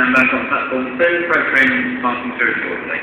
Stand back on platform two, pro training passing through shortly.